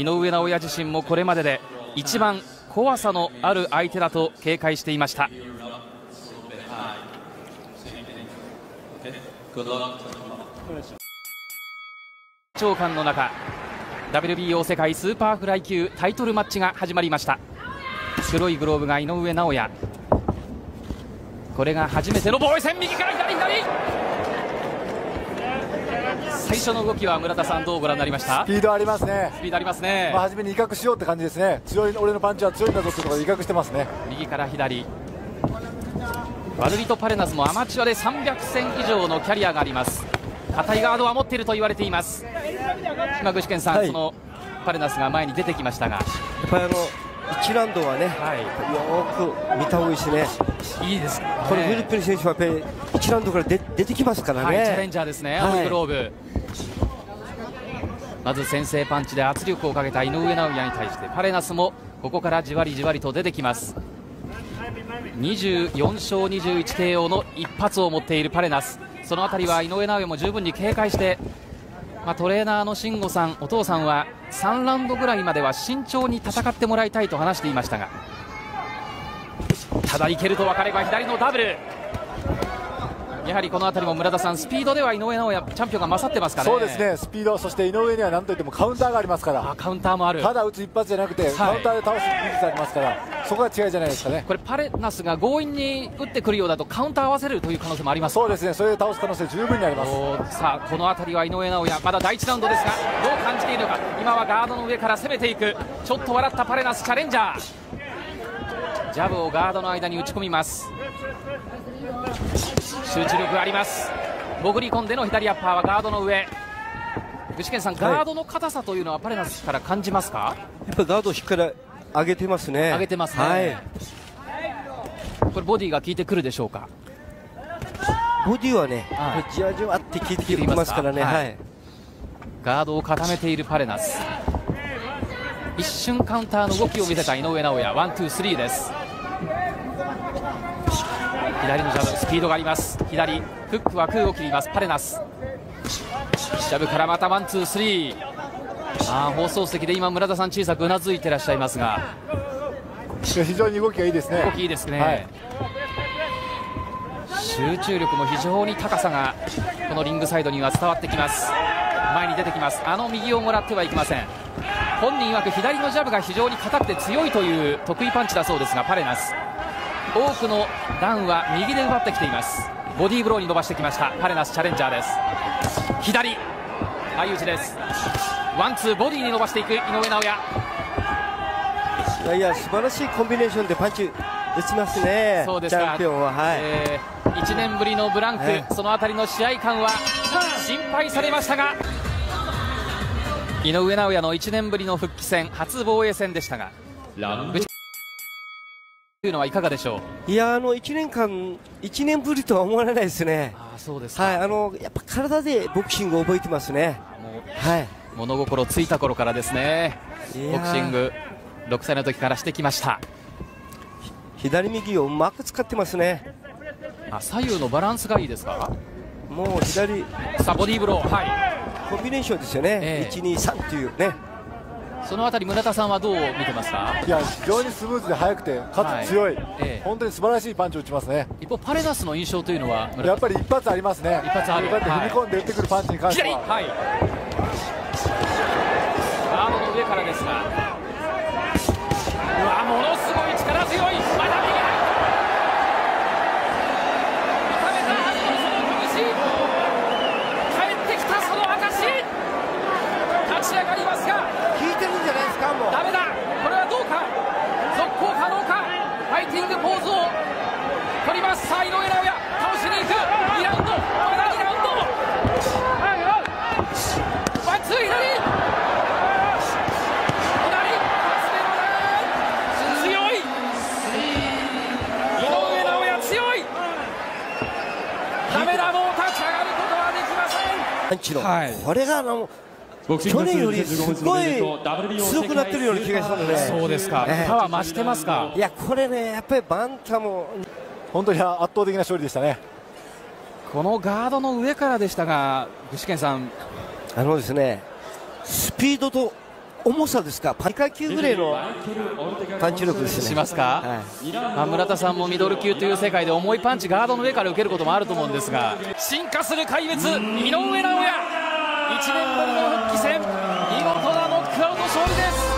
井上尚弥自身もこれまでで一番怖さのある相手だと警戒していました。長官の中 WBO 世界スーパーフライ級タイトルマッチが始まりました。黒いグローブが井上尚弥。これが初めての防衛戦右から左左最初の動きは村田さんどうご覧になりました？スピードありますね。スピードありますね、まあ、初めに威嚇しようって感じですね。強い俺のパンチは強いんだぞってところで威嚇してますね。右から左。ワルリト・パレナスもアマチュアで300戦以上のキャリアがあります。硬いガードは持っていると言われています。今具志堅さん、はい、そのパレナスが前に出てきましたが。やっぱりあの1ラウンドはね、はい、よく見た方がいいですね。いいです、ね、このフィリッピン選手はやっぱり1ラウンドから出てきますからね、はい、チャレンジャーですね、青いグローブ、まず先制パンチで圧力をかけた井上尚弥に対してパレナスもここからじわりじわりと出てきます。24勝 21KO の一発を持っているパレナス。その辺りは井上尚弥も十分に警戒してまあ、トレーナーの慎吾さん、お父さんは3ラウンドぐらいまでは慎重に戦ってもらいたいと話していましたがただ、いけると分かれば左のダブル。やはりこの辺りも村田さんスピードでは井上尚弥チャンピオンが勝ってますから、ね、そうですね。スピードそして井上には何といってもカウンターがありますから。カウンターもある。ただ打つ一発じゃなくて、はい、カウンターで倒す技術ありますから。そこが違いじゃないですかね。これパレナスが強引に打ってくるようだとカウンター合わせるという可能性もあります。そうですね。それで倒す可能性十分にあります。さあこの辺りは井上尚弥まだ第1ラウンドですがどう感じているのか。今はガードの上から攻めていく。ちょっと笑ったパレナスチャレンジャー。ジャブをガードの間に打ち込みます集中力があります。潜り込んでの左アッパーはガードの上。具志堅さん、ガードの硬さというのはパレナスから感じますか？やっぱガードをしっかり上げてますね。上げてますね、はい、これボディが効いてくるでしょうか？ボディはね、はい、じわじわって効いてきますからね、はい、ガードを固めているパレナス。一瞬カウンターの動きを見せた井上尚弥。 one、two、three です左のジャブスピードがあります。左フックは空を切ります。パレナス。ジャブからまた one two three。あ放送席で今村田さん小さくうなずいてらっしゃいますが。非常に動きがいいですね。動きいいですね、はい、集中力も非常に高さがこのリングサイドには伝わってきます。前に出てきます。あの右をもらってはいけません。本人曰く左のジャブが非常に硬くて強いという得意パンチだそうですがパレナス多くのダウンは右で奪ってきています。ボディーブローに伸ばしてきました。パレナスチャレンジャーです。左。相打ちです。ワンツーボディに伸ばしていく。井上尚弥。いやいや素晴らしいコンビネーションでパンチ打ちますね。そうですチャンピオンは、はい。えー、1年ぶりのブランク、えー、その辺りの試合感は心配されましたが井上尚弥の1年ぶりの復帰戦初防衛戦でしたがというのはいかがでしょう？いやあの1年間、1年ぶりとは思われないですね、あそうですはい、あのやっぱ体でボクシングを覚えてますね、はい、物心ついた頃からですね、ボクシング、6歳の時からしてきました。左右をうまく使ってますね、あ左右のバランスがいいですか、もう左、さボディーブロー、はい、コンビネーションですよね、えー、1、2、3というね。そのあたり村田さんはどう見てますか？いや非常にスムーズで速くてかつ強い、はい。ええ、本当に素晴らしいパンチを打ちますね。一方パレナスの印象というのはやっぱり一発ありますね。一発ある。踏み込んで打ってくるパンチに関しては、はい、ガードの上からですが。うわものすごい力強いまだ右立ち上がりますがダメだこれはどうか続行可能かファイティングポーズを取りますさあ井上尚弥倒しに行く2ラウンドまだ2ラウンドワンツー左強い井上尚弥強いカメラも立ち上がることはできません、はい、これがあの去年よりすごい。強くなってるような気がしたので、そうですか、えー、パワー増してますか。い。や、これね、やっぱりバンタも本当に圧倒的な勝利でしたね。このガードの上からでしたが、具志堅さん。あのですね、スピードと重さですか、パ階級ぐらいのパンチ力ですね。しますか、はい、まあ、村田さんもミドル級という世界で重いパンチ、ガードの上から受けることもあると思うんですが、進化する怪物、井上尚弥、1年ぶりの復帰戦、見事なノックアウト勝利です。